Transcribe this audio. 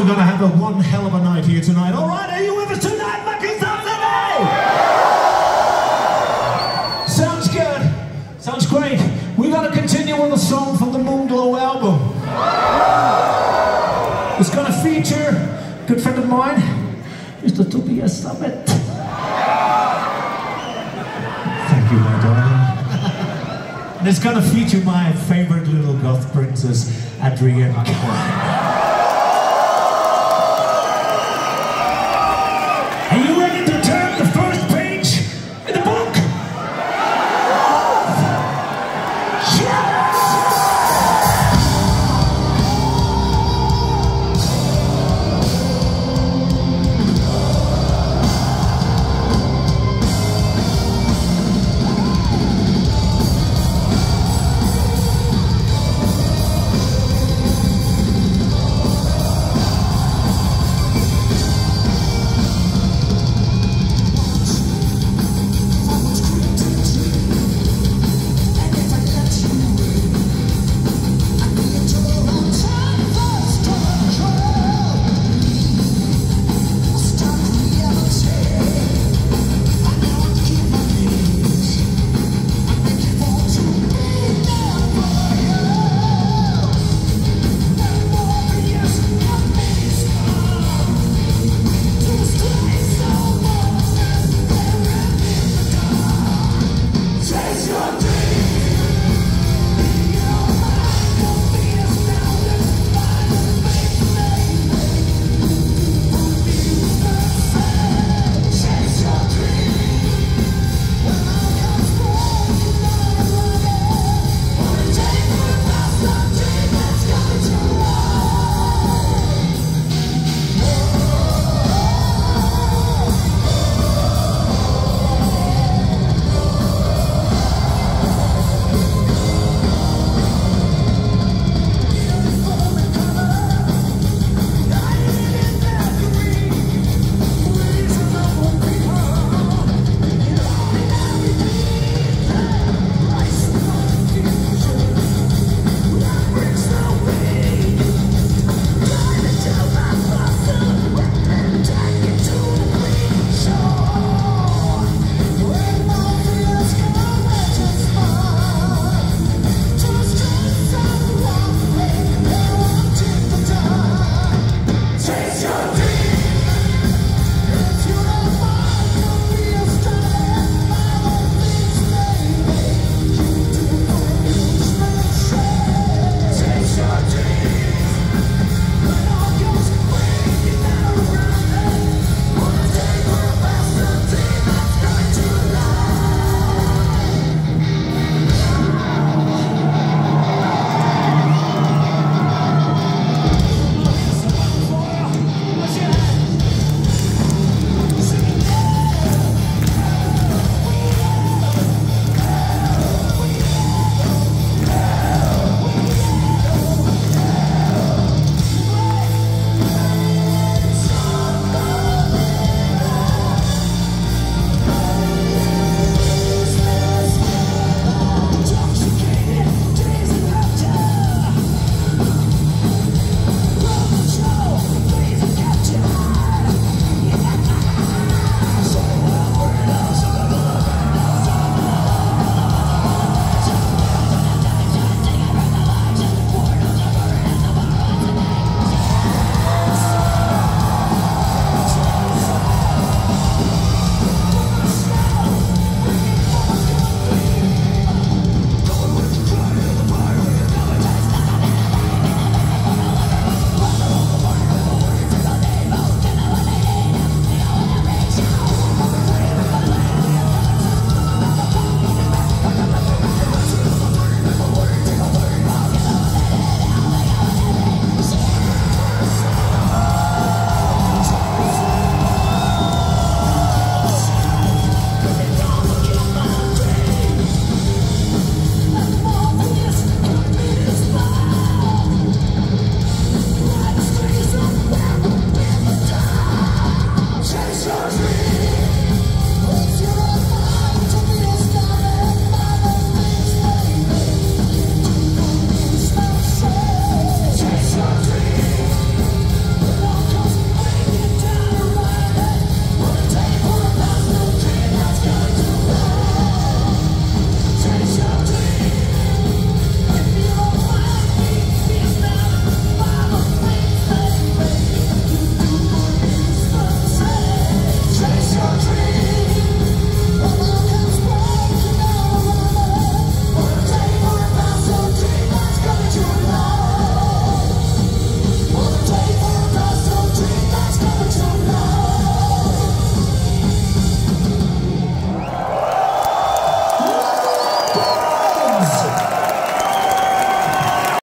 we're gonna have a one hell of a night here tonight. All right, are you with us tonight, Mackie Sounds good. Sounds great. We're gonna continue with a song from the Moonglow album. It's gonna feature a good friend of mine, Mr. Tobias Sammet. Thank you, my darling. and it's gonna feature my favorite little goth princess, Adrienne.